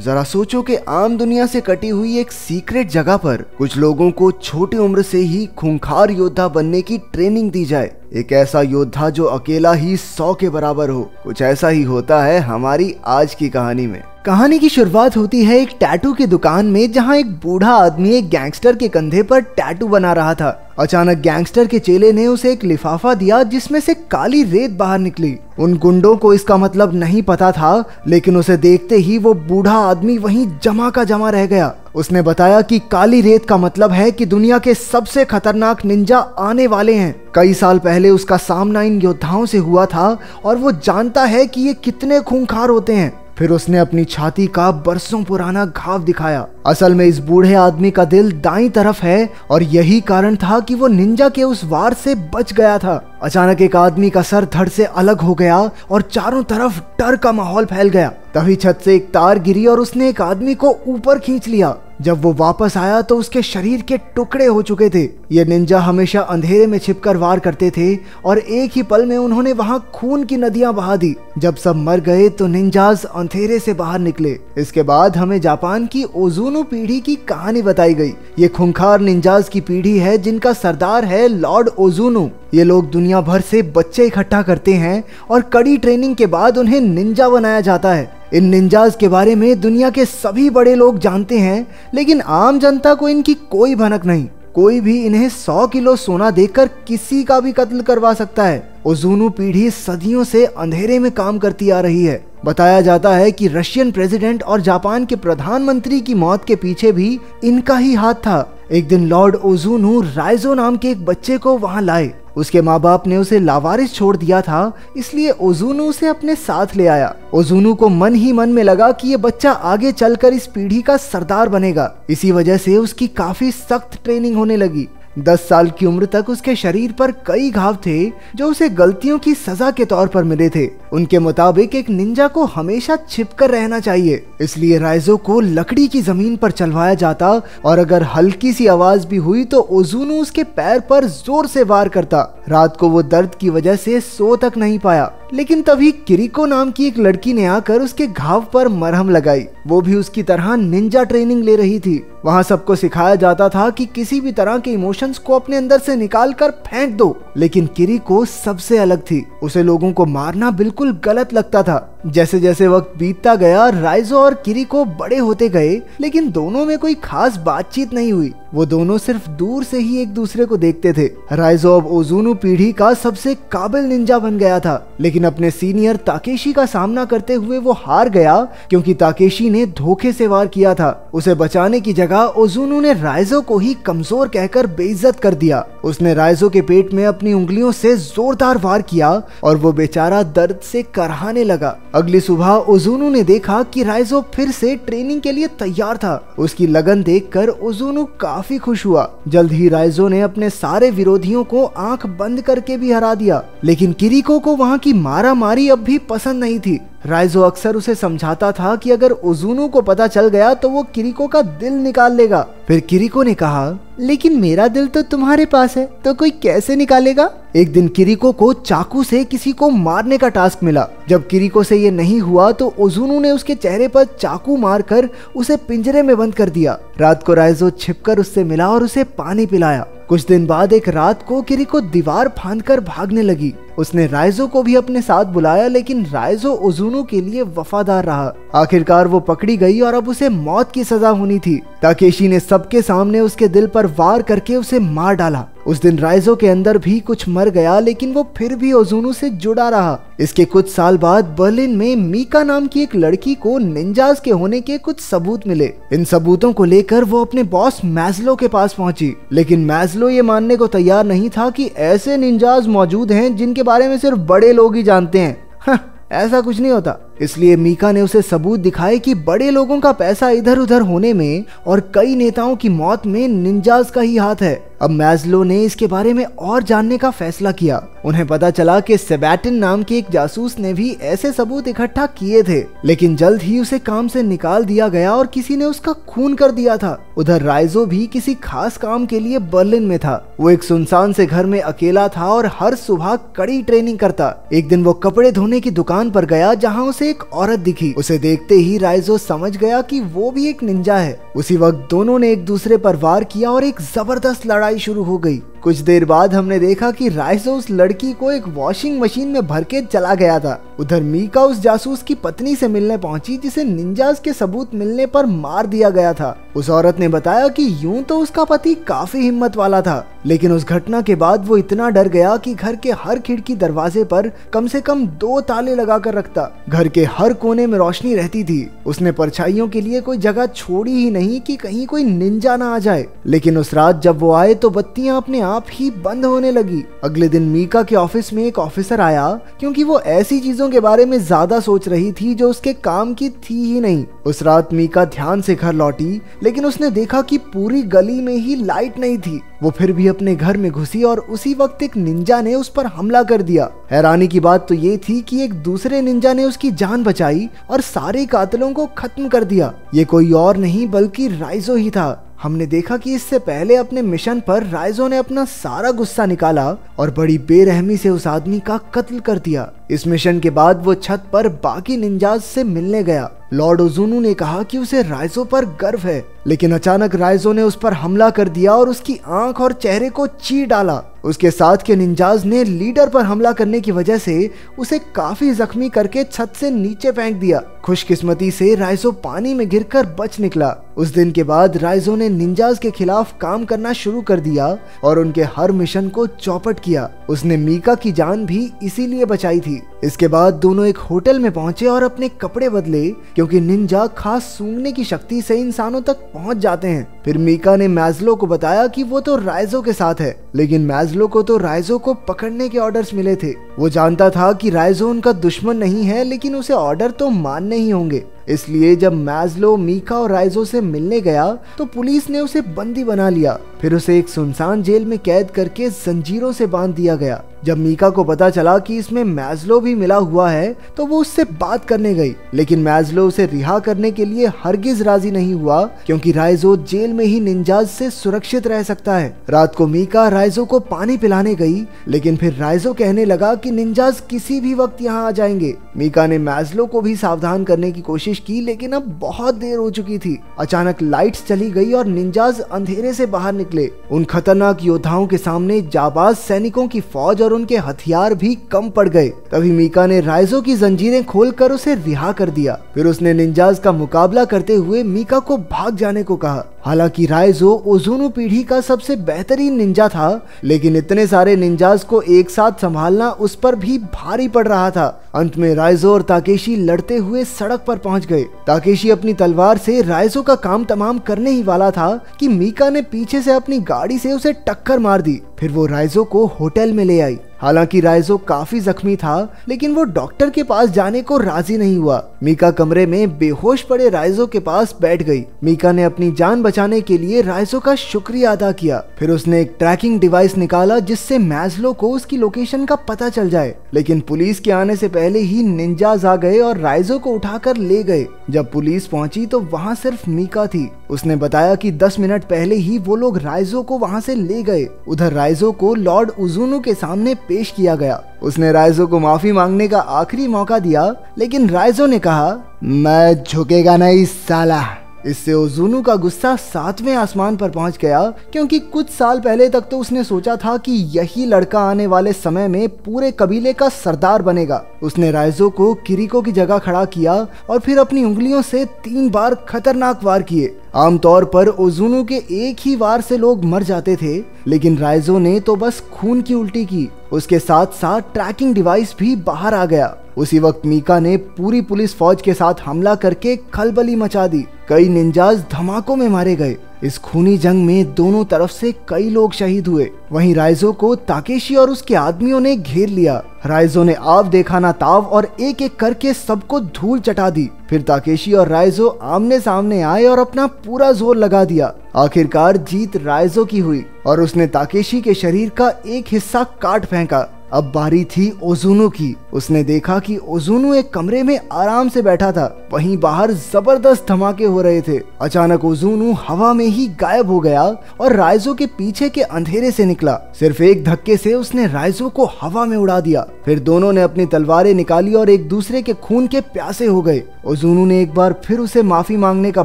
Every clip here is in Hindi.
जरा सोचो कि आम दुनिया से कटी हुई एक सीक्रेट जगह पर कुछ लोगों को छोटी उम्र से ही खूंखार योद्धा बनने की ट्रेनिंग दी जाए। एक ऐसा योद्धा जो अकेला ही सौ के बराबर हो। कुछ ऐसा ही होता है हमारी आज की कहानी में। कहानी की शुरुआत होती है एक टैटू की दुकान में, जहाँ एक बूढ़ा आदमी एक गैंगस्टर के कंधे पर टैटू बना रहा था। अचानक गैंगस्टर के चेले ने उसे एक लिफाफा दिया, जिसमें से काली रेत बाहर निकली। उन गुंडों को इसका मतलब नहीं पता था, लेकिन उसे देखते ही वो बूढ़ा आदमी वहीं जमा का जमा रह गया। उसने बताया कि काली रेत का मतलब है कि दुनिया के सबसे खतरनाक निंजा आने वाले हैं। कई साल पहले उसका सामना इन योद्धाओं से हुआ था, और वो जानता है कि ये कितने खूंखार होते हैं। फिर उसने अपनी छाती का बरसों पुराना घाव दिखाया। असल में इस बूढ़े आदमी का दिल दाई तरफ़ है और यही कारण था कि वो निंजा के उस वार से बच गया था। अचानक एक आदमी का सर धड़ से अलग हो गया और चारों तरफ़ डर का माहौल फैल गया। तभी छत से एक तार गिरी और उसने एक आदमी को ऊपर खींच लिया। जब वो वापस आया तो उसके शरीर के टुकड़े हो चुके थे। ये निंजा हमेशा अंधेरे में छिपकर वार करते थे और एक ही पल में उन्होंने वहाँ खून की नदियाँ बहा दी। जब सब मर गए तो निंजाज अंधेरे से बाहर निकले। इसके बाद हमें जापान की ओजूनो पीढ़ी की कहानी बताई गई। ये खुंखार निंजाज की पीढ़ी है जिनका सरदार है लॉर्ड ओजूनो। ये लोग दुनिया भर से बच्चे इकट्ठा करते हैं और कड़ी ट्रेनिंग के बाद उन्हें निंजा बनाया जाता है। इन निंजाज के बारे में दुनिया के सभी बड़े लोग जानते हैं, लेकिन आम जनता को इनकी कोई भनक नहीं। कोई भी इन्हें सौ किलो सोना देकर किसी का भी कत्ल करवा सकता है। ओजूनू पीढ़ी सदियों से अंधेरे में काम करती आ रही है। बताया जाता है कि रशियन प्रेसिडेंट और जापान के प्रधानमंत्री की मौत के पीछे भी इनका ही हाथ था। एक दिन लॉर्ड ओजूनू राइजो नाम के एक बच्चे को वहाँ लाए। उसके माँ बाप ने उसे लावारिस छोड़ दिया था, इसलिए ओजूनू उसे अपने साथ ले आया। ओजूनू को मन ही मन में लगा कि ये बच्चा आगे चलकर इस पीढ़ी का सरदार बनेगा। इसी वजह से उसकी काफ़ी सख्त ट्रेनिंग होने लगी। दस साल की उम्र तक उसके शरीर पर कई घाव थे, जो उसे गलतियों की सजा के तौर पर मिले थे। उनके मुताबिक एक निंजा को हमेशा छिपकर रहना चाहिए, इसलिए राइजो को लकड़ी की ज़मीन पर चलवाया जाता और अगर हल्की सी आवाज़ भी हुई तो ओजूनू उसके पैर पर ज़ोर से वार करता। रात को वो दर्द की वजह से सो तक नहीं पाया, लेकिन तभी किरिको नाम की एक लड़की ने आकर उसके घाव पर मरहम लगाई। वो भी उसकी तरह निंजा ट्रेनिंग ले रही थी। वहाँ सबको सिखाया जाता था कि किसी भी तरह के इमोशंस को अपने अंदर से निकाल कर फेंक दो, लेकिन किरिको सबसे अलग थी। उसे लोगों को मारना बिल्कुल गलत लगता था। जैसे जैसे वक्त बीतता गया राइजो और किरी को बड़े होते गए, लेकिन दोनों में कोई खास बातचीत नहीं हुई। वो दोनों सिर्फ़ दूर से ही एक दूसरे को देखते थे। राइजो अब ओजूनू पीढ़ी का सबसे काबिल निंजा बन गया था, लेकिन अपने सीनियर ताकेशी का सामना करते हुए वो हार गया, क्योंकि ताकेशी ने धोखे से वार किया था। उसे बचाने की जगह ओजूनू ने राइजो को ही कमज़ोर कहकर बेइज्जत कर दिया। उसने राइजो के पेट में अपनी उंगलियों से जोरदार वार किया और वो बेचारा दर्द से करहाने लगा। अगली सुबह ओजूनू ने देखा कि राइजो फिर से ट्रेनिंग के लिए तैयार था। उसकी लगन देखकर ओजूनू काफ़ी खुश हुआ। जल्द ही राइजो ने अपने सारे विरोधियों को आँख बंद करके भी हरा दिया, लेकिन किरिको को वहाँ की मारा मारी अब भी पसंद नहीं थी। राइजो अक्सर उसे समझाता था कि अगर ओजूनू को पता चल गया तो वो किरिको का दिल निकाल लेगा। फिर किरिको ने कहा, लेकिन मेरा दिल तो तुम्हारे पास है तो कोई कैसे निकालेगा? एक दिन किरिको को चाकू से किसी को मारने का टास्क मिला। जब किरिको से ये नहीं हुआ तो ओजूनू ने उसके चेहरे पर चाकू मारकर उसे पिंजरे में बंद कर दिया। रात को राइजो छिपकर उससे मिला और उसे पानी पिलाया। कुछ दिन बाद एक रात को किरिको दीवार फांद कर भागने लगी। उसने राइजो को भी अपने साथ बुलाया, लेकिन रायजो उजुनू के लिए वफादार रहा। आखिरकार वो पकड़ी गई और अब उसे मौत की सजा होनी थी, ताकेशी ने सबके सामने उसके दिल पर वार करके उसे मार डाला। उस दिन राइजो के अंदर भी कुछ मर गया, लेकिन वो फिर भी ओजूनू से जुड़ा रहा। इसके कुछ साल बाद बर्लिन में मीका नाम की एक लड़की को निंजाज के होने के कुछ सबूत मिले। इन सबूतों को लेकर वो अपने बॉस मैजलो के पास पहुँची। लेकिन मैजलो ये मानने को तैयार नहीं था कि ऐसे निंजाज मौजूद हैं जिनके बारे में सिर्फ़ बड़े लोग ही जानते हैं। ऐसा कुछ नहीं होता। इसलिए मीका ने उसे सबूत दिखाए कि बड़े लोगों का पैसा इधर उधर होने में और कई नेताओं की मौत में निंजाज का ही हाथ है। अब मैजलो ने इसके बारे में और जानने का फैसला किया। उन्हें पता चला कि सेबैटिन नाम के एक जासूस ने भी ऐसे सबूत इकट्ठा किए थे, लेकिन जल्द ही उसे काम से निकाल दिया गया और किसी ने उसका खून कर दिया था। उधर राइजो भी किसी खास काम के लिए बर्लिन में था। वो एक सुनसान से घर में अकेला था और हर सुबह कड़ी ट्रेनिंग करता। एक दिन वो कपड़े धोने की दुकान पर गया, जहाँ उसे एक औरत दिखी। उसे देखते ही राइजो समझ गया की वो भी एक निंजा है। उसी वक्त दोनों ने एक दूसरे पर वार किया और एक ज़बरदस्त लड़ाई शुरू हो गई। कुछ देर बाद हमने देखा कि राइजो उस लड़की को एक वॉशिंग मशीन में भर के चला गया था। उधर मीका उस जासूस की पत्नी से मिलने पहुँची, जिसे निंजास के सबूत मिलने पर मार दिया गया था। उस औरत ने बताया कि यूँ तो उसका पति काफ़ी हिम्मत वाला था, लेकिन उस घटना के बाद वो इतना डर गया कि घर के हर खिड़की दरवाजे पर कम से कम दो ताले लगा कर रखता। घर के हर कोने में रोशनी रहती थी। उसने परछाइयों के लिए कोई जगह छोड़ी ही नहीं कि कहीं कोई निंजा ना आ जाए। लेकिन उस रात जब वो आए तो बत्तियाँ अपने आप ही बंद होने लगी। अगले दिन मीका के ऑफ़िस में एक ऑफिसर आया, क्योंकि वो ऐसी चीज़ों के बारे में ज़्यादा सोच रही थी जो उसके काम की थी ही नहीं। उस रात मीका ध्यान से घर लौटी, लेकिन उसने देखा कि पूरी गली में ही लाइट नहीं थी। वो फिर भी अपने घर में घुसी और उसी वक्त एक निंजा ने उस पर हमला कर दिया। हैरानी की बात तो ये थी कि एक दूसरे निंजा ने उसकी जान बचाई और सारे कातलों को खत्म कर दिया। ये कोई और नहीं, बल्कि राइजो ही था। हमने देखा कि इससे पहले अपने मिशन पर राइजो ने अपना सारा गुस्सा निकाला और बड़ी बेरहमी से उस आदमी का कत्ल कर दिया। इस मिशन के बाद वो छत पर बाकी निंजाज से मिलने गया। लॉर्ड ओजोनू ने कहा कि उसे राइजो पर गर्व है, लेकिन अचानक राइजो ने उस पर हमला कर दिया और उसकी आँख और चेहरे को ची डाला। उसके साथ के निंजाज ने लीडर पर हमला करने की वजह से उसे काफ़ी जख्मी करके छत से नीचे फेंक दिया। खुशकिस्मती से राइजो पानी में गिरकर बच निकला। उस दिन के बाद राइजो ने निंजाज के खिलाफ काम करना शुरू कर दिया और उनके हर मिशन को चौपट किया। उसने मीका की जान भी इसीलिए बचाई थी। इसके बाद दोनों एक होटल में पहुँचे और अपने कपड़े बदले, क्योंकि निंजा खास सूंघने की शक्ति से इंसानों तक पहुँच जाते हैं। फिर मीका ने मैजलो को बताया कि वो तो राइजो के साथ है, लेकिन मैजलो को तो राइजो को पकड़ने के ऑर्डर्स मिले थे। वो जानता था कि राइजो उनका दुश्मन नहीं है, लेकिन उसे ऑर्डर तो मानने ही होंगे। इसलिए जब मैजलो, मीका और राइजो से मिलने गया तो पुलिस ने उसे बंदी बना लिया। फिर उसे एक सुनसान जेल में कैद करके जंजीरों से बाँध दिया गया। जब मीका को पता चला कि इसमें मैजलो भी मिला हुआ है तो वो उससे बात करने गई। लेकिन मैजलो उसे रिहा करने के लिए हरगिज राज़ी नहीं हुआ, क्योंकि राइजो जेल में ही निंजाज से सुरक्षित रह सकता है। रात को मीका राइजो को पानी पिलाने गई, लेकिन फिर राइजो कहने लगा कि निंजाज किसी भी वक्त यहाँ आ जाएँगे। मीका ने मैजलो को भी सावधान करने की कोशिश की, लेकिन अब बहुत देर हो चुकी थी। अचानक लाइट्स चली गई और निंजाज अंधेरे से बाहर निकले। उन खतरनाक योद्धाओं के सामने जाबाज सैनिकों की फौज और उनके हथियार भी कम पड़ गए। तभी मीका ने राइजो की जंजीरें खोलकर उसे रिहा कर दिया। फिर उसने निंजाज का मुकाबला करते हुए मीका को भाग जाने को कहा। हालाँकि राइजो ओजोनो पीढ़ी का सबसे बेहतरीन निंजा था, लेकिन इतने सारे निंजाज को एक साथ संभालना उस पर भी भारी पड़ रहा था। अंत में राइजो और ताकेशी लड़ते हुए सड़क पर पहुँच गए। ताकेशी अपनी तलवार से राइजो का काम तमाम करने ही वाला था कि मीका ने पीछे से अपनी गाड़ी से उसे टक्कर मार दी। फिर वो राइजो को होटल में ले आई। हालाँकि राइजो काफ़ी जख्मी था, लेकिन वो डॉक्टर के पास जाने को राज़ी नहीं हुआ। मीका कमरे में बेहोश पड़े राइजो के पास बैठ गई। मीका ने अपनी जान बचाने के लिए राइजो का शुक्रिया अदा किया। फिर उसने एक ट्रैकिंग डिवाइस निकाला, जिससे मैजलो को उसकी लोकेशन का पता चल जाए। लेकिन पुलिस के आने से पहले ही निंजाज आ गए और राइजो को उठाकर ले गए। जब पुलिस पहुँची तो वहाँ सिर्फ़ मीका थी। उसने बताया कि 10 मिनट पहले ही वो लोग राइजो को वहाँ से ले गए। उधर राइजो को लॉर्ड उजुनु के सामने पेश किया गया। उसने राइजो को माफ़ी मांगने का आखिरी मौका दिया, लेकिन राइजो ने कहा, मैं झुकेगा नहीं, साला। इससे ओजुनु का गुस्सा सातवें आसमान पर पहुँच गया, क्योंकि कुछ साल पहले तक तो उसने सोचा था कि यही लड़का आने वाले समय में पूरे कबीले का सरदार बनेगा। उसने राइजो को किरिको की जगह खड़ा किया और फिर अपनी उंगलियों से तीन बार खतरनाक वार किए। आमतौर पर ओजुनू के एक ही वार से लोग मर जाते थे, लेकिन राइजो ने तो बस खून की उल्टी की। उसके साथ साथ ट्रैकिंग डिवाइस भी बाहर आ गया। उसी वक्त मीका ने पूरी पुलिस फौज के साथ हमला करके खलबली मचा दी। कई निंजाज धमाकों में मारे गए। इस खूनी जंग में दोनों तरफ़ से कई लोग शहीद हुए। वहीं राइजो को ताकेशी और उसके आदमियों ने घेर लिया। राइजो ने आव देखा ना ताव और एक एक करके सबको धूल चटा दी। फिर ताकेशी और राइजो आमने सामने आए और अपना पूरा ज़ोर लगा दिया। आखिरकार जीत राइजो की हुई और उसने ताकेशी के शरीर का एक हिस्सा काट फेंका। अब बारी थी ओजुनु की। उसने देखा कि ओजुनु एक कमरे में आराम से बैठा था। वहीं बाहर ज़बरदस्त धमाके हो रहे थे। अचानक ओजुनु हवा में ही गायब हो गया और राइजो के पीछे के अंधेरे से निकला। सिर्फ़ एक धक्के से उसने राइजो को हवा में उड़ा दिया। फिर दोनों ने अपनी तलवारें निकाली और एक दूसरे के खून के प्यासे हो गए। ओजुनु ने एक बार फिर उसे माफ़ी मांगने का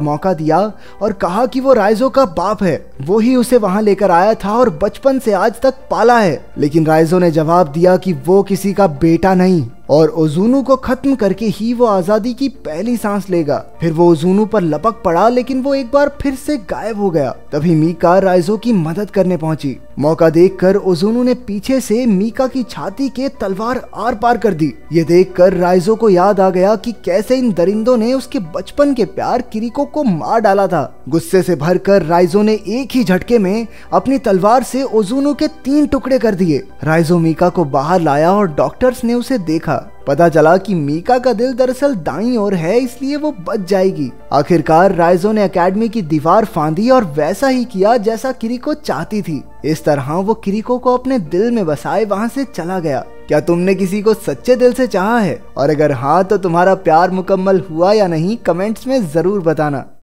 मौका दिया और कहा कि वो राइजो का बाप है। वो ही उसे वहाँ लेकर आया था और बचपन से आज तक पाला है। लेकिन राइजो ने जवाब दिया कि वो किसी का बेटा नहीं। और ओजूनू को खत्म करके ही वो आज़ादी की पहली सांस लेगा। फिर वो ओजूनू पर लपक पड़ा, लेकिन वो एक बार फिर से गायब हो गया। तभी मीका राइजो की मदद करने पहुँची। मौका देखकर ओजुनु ने पीछे से मीका की छाती के तलवार आर पार कर दी। ये देखकर राइजो को याद आ गया कि कैसे इन दरिंदों ने उसके बचपन के प्यार किरिको को मार डाला था। गुस्से से भरकर राइजो ने एक ही झटके में अपनी तलवार से ओजूनू के तीन टुकड़े कर दिए। राइजो मीका को बाहर लाया और डॉक्टर्स ने उसे देखा। पता चला कि मीका का दिल दरअसल दाई ओर है, इसलिए वो बच जाएगी। आखिरकार राइजो ने अकेडमी की दीवार फांदी और वैसा ही किया जैसा किरिको चाहती थी। इस तरह वो किरिको को अपने दिल में बसाए वहाँ से चला गया। क्या तुमने किसी को सच्चे दिल से चाहा है? और अगर हाँ तो तुम्हारा प्यार मुकम्मल हुआ या नहीं, कमेंट्स में ज़रूर बताना।